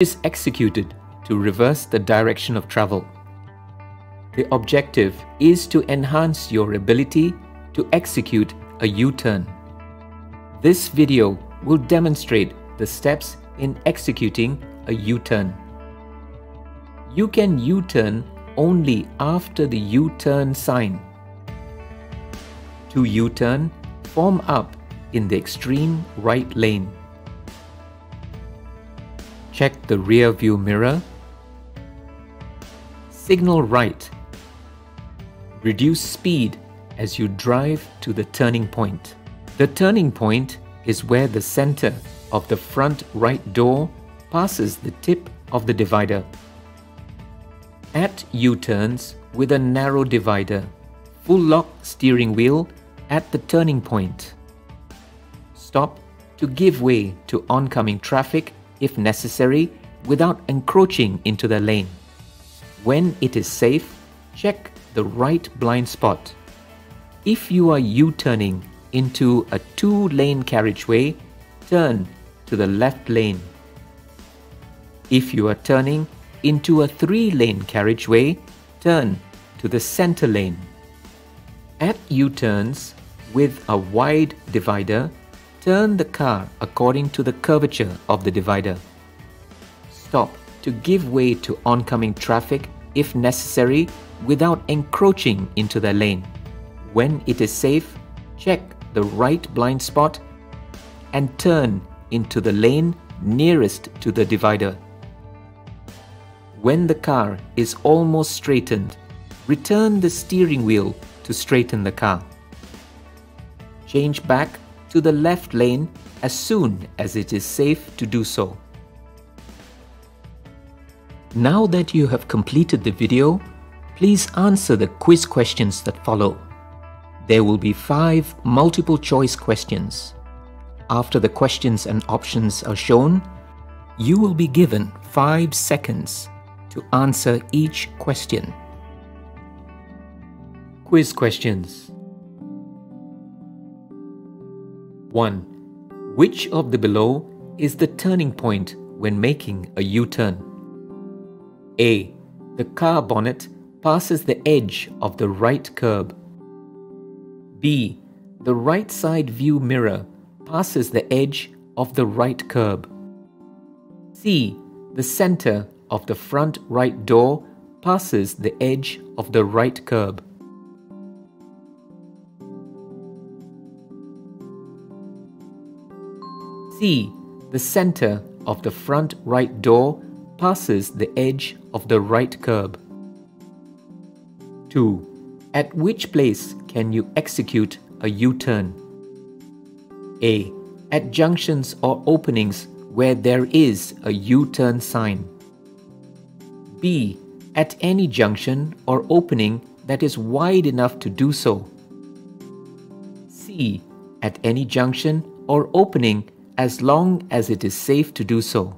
is executed to reverse the direction of travel. The objective is to enhance your ability to execute a U-turn. This video will demonstrate the steps in executing a U-turn. You can U-turn only after the U-turn sign. To U-turn, form up in the extreme right lane. Check the rear view mirror. Signal right. Reduce speed as you drive to the turning point. The turning point is where the center of the front right door passes the tip of the divider. At U-turns with a narrow divider, full lock steering wheel at the turning point. Stop to give way to oncoming traffic if necessary, without encroaching into the lane. When it is safe, check the right blind spot. If you are U-turning into a two-lane carriageway, turn to the left lane. If you are turning into a three-lane carriageway, turn to the center lane. At U-turns with a wide divider, Turn the car according to the curvature of the divider. Stop to give way to oncoming traffic if necessary without encroaching into the lane. When it is safe, check the right blind spot and turn into the lane nearest to the divider. When the car is almost straightened, return the steering wheel to straighten the car. Change back to the left lane as soon as it is safe to do so. Now that you have completed the video, please answer the quiz questions that follow. There will be five multiple choice questions. After the questions and options are shown, you will be given five seconds to answer each question. Quiz questions 1. Which of the below is the turning point when making a U-turn? A. The car bonnet passes the edge of the right curb. B. The right side view mirror passes the edge of the right curb. C. The center of the front right door passes the edge of the right curb. C. The center of the front right door passes the edge of the right curb. 2. At which place can you execute a U-turn? A. At junctions or openings where there is a U-turn sign. B. At any junction or opening that is wide enough to do so. C. At any junction or opening as long as it is safe to do so.